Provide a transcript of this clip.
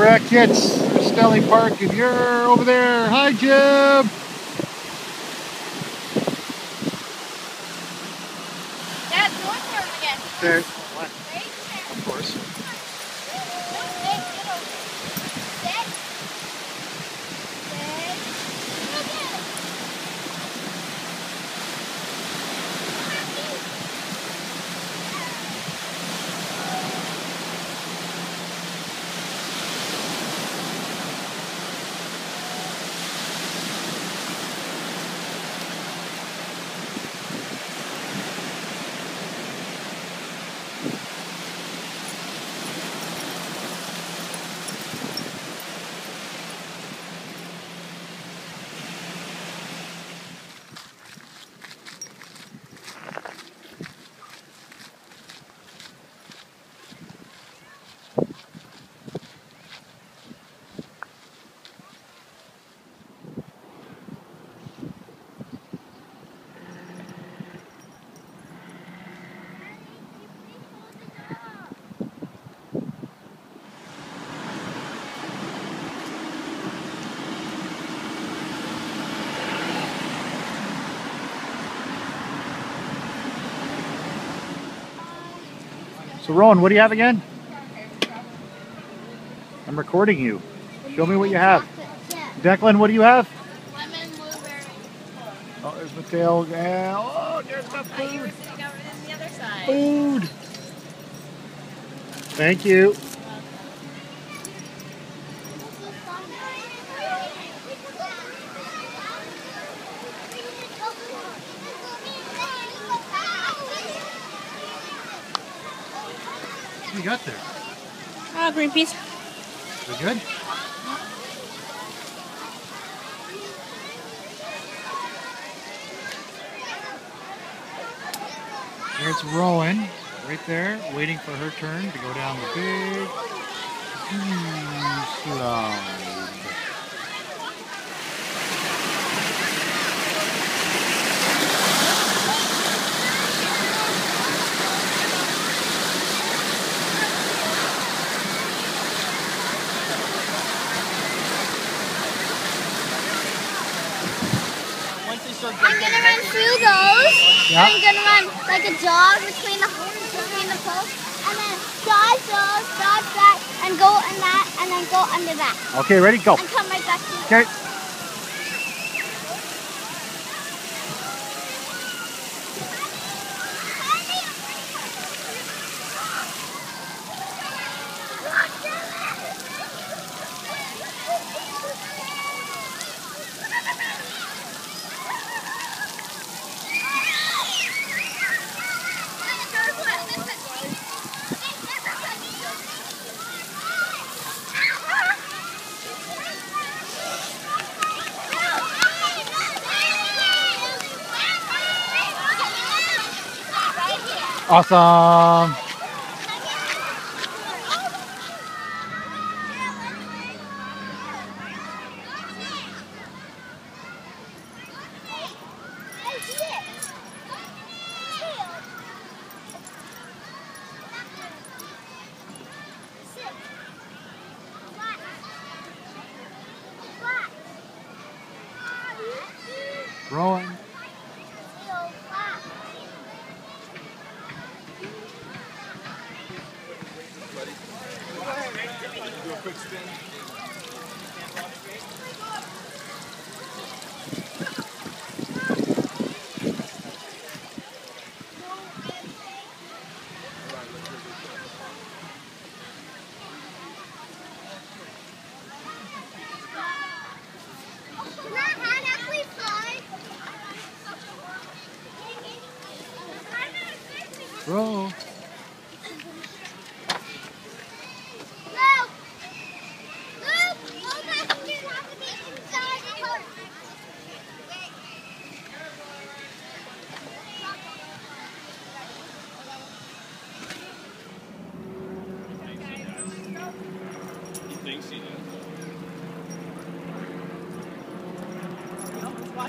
We're at Kits, Stelly Park, and you're over there. Hi, Jim. Dad, go for him again. Okay. Right there. Of course. So, Rowan, what do you have again? I'm recording you. Show me what you have. Declan, what do you have? Lemon blueberry. Oh, there's Mateo. Oh, there's the food. the. Food. Thank you. You got there? Oh, green peas. We good? There's Rowan, right there, waiting for her turn to go down the big hmm, I'm gonna run through those. Yeah. I'm gonna run like a dog between the between the posts, and then dodge those, dodge that, and go in that, and then go under that, Okay, ready? Go. and come right back to you. Okay. Awesome. Rowan. Quick spin. Row.